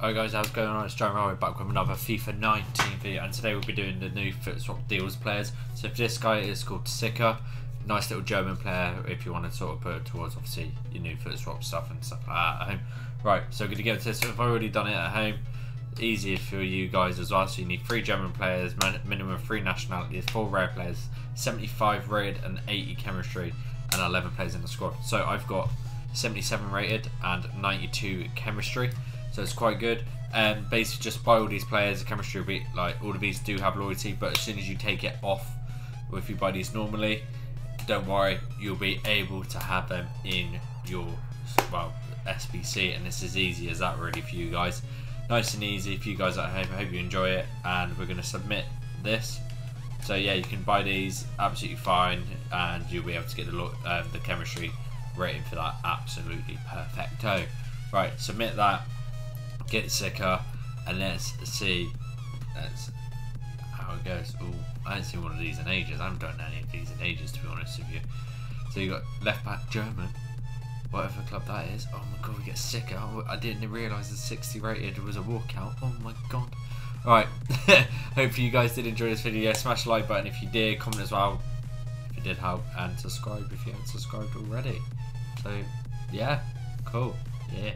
Alright guys, how's it going on? It's John Rowe back with another FIFA 19 video and today we'll be doing the new FUT Swap Deals players. So for this guy is called Sicker, nice little German player if you want to sort of put it towards obviously your new FUT Swap stuff and stuff like that at home. Right, so we're going to get to this, If I've already done it at home, easier for you guys as well. So you need three German players, minimum three nationalities, four rare players, 75 rated and 80 chemistry and 11 players in the squad. So I've got 77 rated and 92 chemistry so it's quite good. Um, basically, just buy all these players. The chemistry will be like all of these do have loyalty, but as soon as you take it off, or if you buy these normally, don't worry, you'll be able to have them in your well SBC, and it's as easy as that really for you guys. Nice and easy for you guys at home. I hope you enjoy it, and we're going to submit this. So yeah, you can buy these absolutely fine, and you'll be able to get the um, the chemistry rating for that absolutely perfecto. Right, submit that get sicker, and let's see that's how it goes. Oh, I haven't seen one of these in ages. I haven't done any of these in ages, to be honest with you. So you got left back German, whatever club that is. Oh my god, we get sicker. I didn't realise the 60 rated was a walkout. Oh my god. Alright, hopefully you guys did enjoy this video. Smash the like button if you did, comment as well if it did help, and subscribe if you haven't subscribed already. So, yeah, cool. Yeah.